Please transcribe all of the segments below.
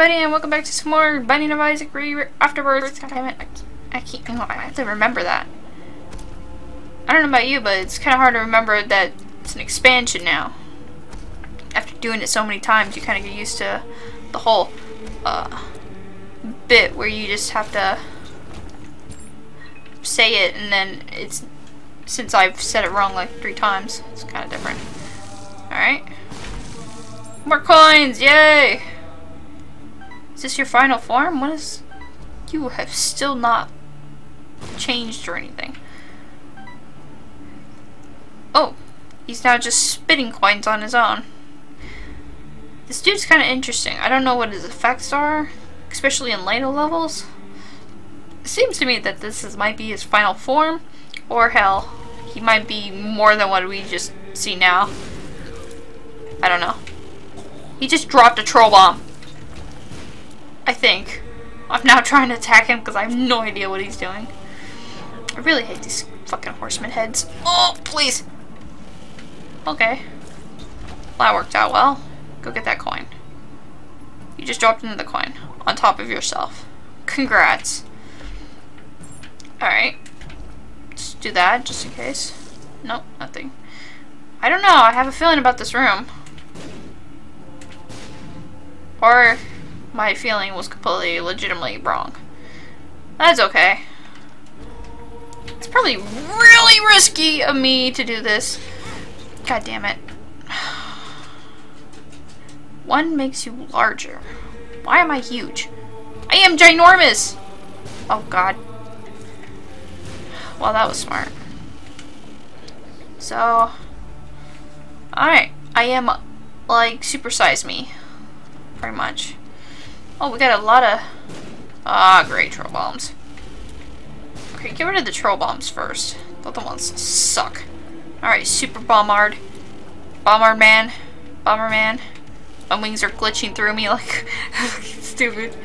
everybody, and welcome back to some more Binding of Isaac Re Afterbirth. God damn it, I, I can't, I have to remember that. I don't know about you, but it's kind of hard to remember that it's an expansion now. After doing it so many times, you kind of get used to the whole uh, bit where you just have to say it, and then it's, since I've said it wrong like three times, it's kind of different. Alright. More coins, yay! Is this your final form? What is... You have still not changed or anything. Oh, he's now just spitting coins on his own. This dude's kind of interesting. I don't know what his effects are, especially in later levels. It seems to me that this is, might be his final form, or hell, he might be more than what we just see now. I don't know. He just dropped a troll bomb. I think. I'm now trying to attack him because I have no idea what he's doing. I really hate these fucking horseman heads. Oh, please. Okay. Well, that worked out well. Go get that coin. You just dropped another coin on top of yourself. Congrats. Alright. Let's do that just in case. Nope, nothing. I don't know. I have a feeling about this room. Or my feeling was completely legitimately wrong. That's okay. It's probably really risky of me to do this. God damn it. One makes you larger. Why am I huge? I am ginormous! Oh god. Well, that was smart. So... Alright. I am, like, supersize me. Pretty much. Oh, we got a lot of... Ah, great troll bombs. Okay, get rid of the troll bombs first. The other ones suck. Alright, super bombard. Bombard man. Bomber man. My wings are glitching through me like stupid.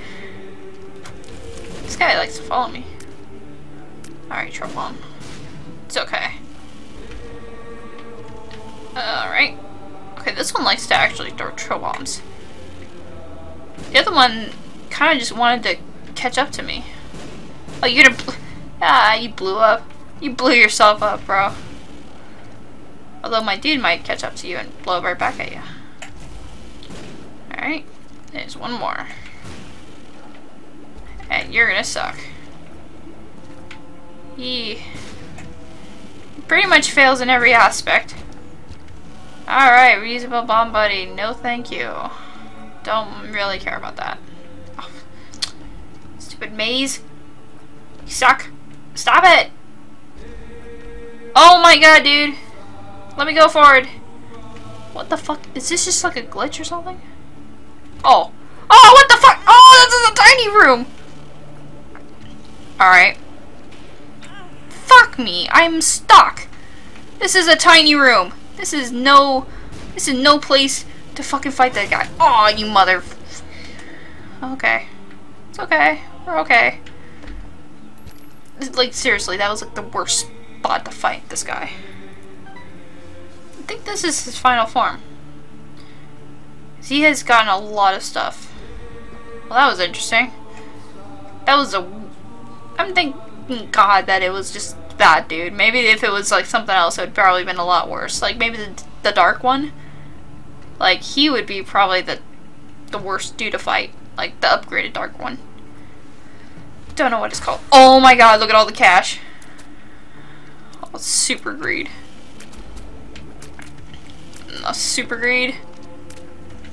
This guy likes to follow me. Alright, troll bomb. It's okay. Alright. Okay, this one likes to actually throw troll bombs. The other one kind of just wanted to catch up to me. Oh, you're gonna... Ah, you blew up. You blew yourself up, bro. Although my dude might catch up to you and blow right back at you. Alright. There's one more. And you're gonna suck. He pretty much fails in every aspect. Alright, reusable bomb buddy. No thank you. Don't really care about that. Oh. Stupid maze. You suck. Stop it! Oh my god, dude. Let me go forward. What the fuck? Is this just like a glitch or something? Oh. Oh, what the fuck? Oh, this is a tiny room! Alright. Fuck me. I'm stuck. This is a tiny room. This is no... This is no place to fucking fight that guy. Oh, you mother... Okay. It's okay. We're okay. Like, seriously, that was like the worst spot to fight this guy. I think this is his final form. He has gotten a lot of stuff. Well, that was interesting. That was a... I'm thanking God that it was just that dude. Maybe if it was like something else, it would probably been a lot worse. Like maybe the, the dark one. Like, he would be probably the, the worst dude to fight. Like, the upgraded Dark one. Don't know what it's called. Oh my god, look at all the cash. Oh, super greed. No, super greed.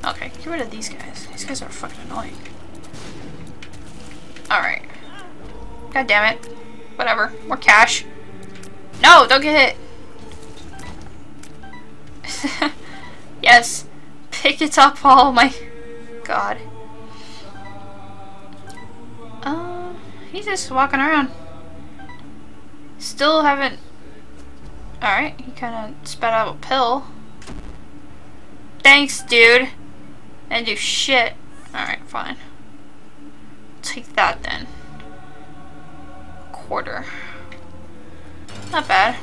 Okay, get rid of these guys. These guys are fucking annoying. Alright. God damn it. Whatever. More cash. No, don't get hit. yes pick it up. Oh my god. Uh, he's just walking around. Still haven't... Alright, he kind of spat out a pill. Thanks, dude. And do shit. Alright, fine. Take that then. Quarter. Not bad.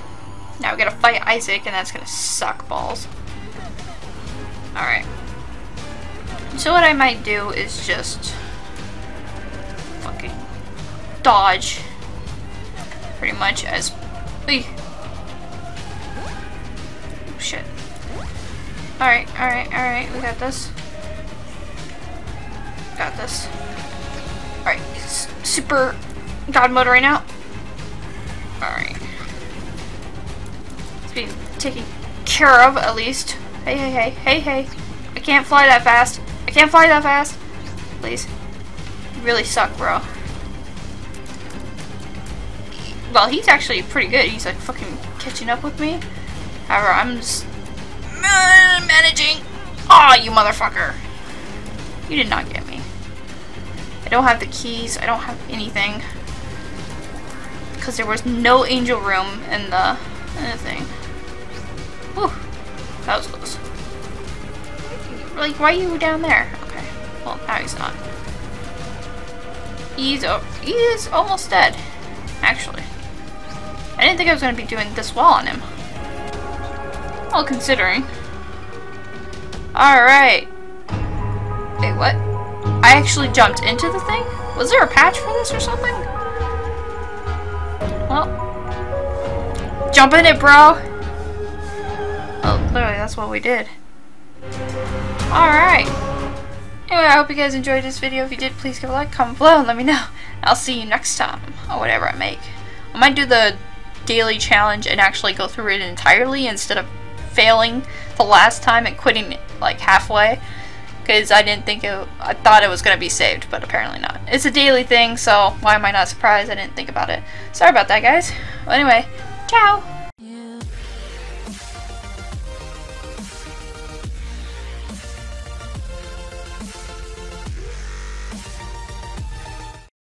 Now we gotta fight Isaac, and that's gonna suck balls. Alright. So what I might do is just fucking dodge pretty much as. Oh, shit. Alright, alright, alright, we got this. Got this. Alright, super god mode right now. Alright. It's being taken care of, at least. Hey, hey, hey, hey, hey. I can't fly that fast. I can't fly that fast. Please. You really suck, bro. Well, he's actually pretty good. He's like fucking catching up with me. However, I'm just mm, managing. Aw, oh, you motherfucker. You did not get me. I don't have the keys. I don't have anything. Because there was no angel room in the, in the thing. Whew. Like, why are you down there? Okay. Well, now he's not. He's, he is almost dead. Actually. I didn't think I was going to be doing this well on him. Well, considering. Alright. Wait, what? I actually jumped into the thing? Was there a patch for this or something? Well. Jump in it, bro! Oh, clearly that's what we did. Alright. Anyway, I hope you guys enjoyed this video. If you did, please give a like, comment below, and let me know. I'll see you next time, or whatever I make. I might do the daily challenge and actually go through it entirely instead of failing the last time and quitting like halfway because I didn't think it I thought it was to be saved but apparently not. It's a daily thing so why am I not surprised I didn't think about it. Sorry about that guys. Well anyway, ciao!